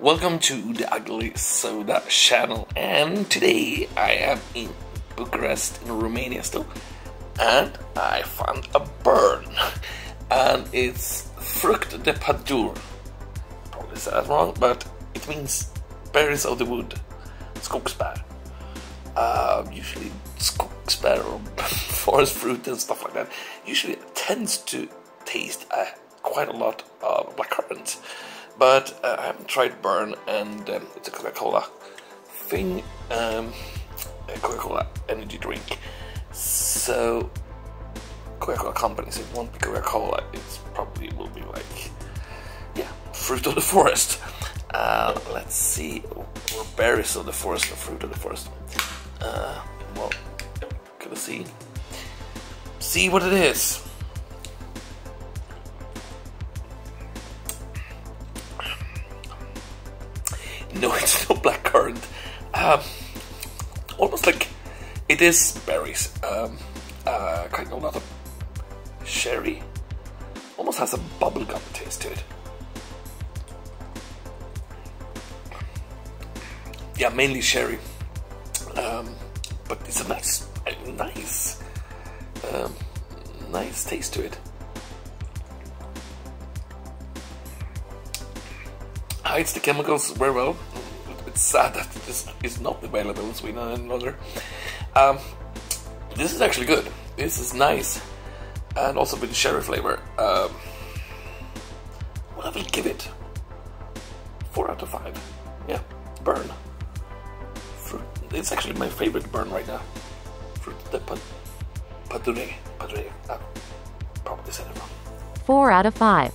Welcome to the Ugly Soda channel, and today I am in Bucharest, in Romania still, and I found a burn, and it's Fruct de Pădure. Probably said that wrong, but it means berries of the wood, skogsbär. Uh, usually skogsbär or forest fruit and stuff like that usually tends to taste uh, quite a lot of blackcurrant. But uh, I haven't tried Burn, and um, it's a Coca-Cola thing, um, Coca-Cola energy drink. So Coca-Cola company said it won't be Coca-Cola. It's probably will be like, yeah, fruit of the forest. Uh, let's see, or berries of the forest, or fruit of the forest. Uh, well, gonna see, see what it is. No, it's not blackcurrant. Um, almost like it is berries. Um, uh, kind of not a sherry. Almost has a bubblegum taste to it. Yeah, mainly sherry. Um, but it's a nice, nice, um, nice taste to it. Hides the chemicals very well. It's sad that this is not available in Sweden and another. Um, this is actually good. This is nice, and also with sherry flavor. Um, well, I will give it four out of five. Yeah, burn. Fruit. It's actually my favorite burn right now. Fruit the padure. Padure. I probably said it wrong. Four out of five.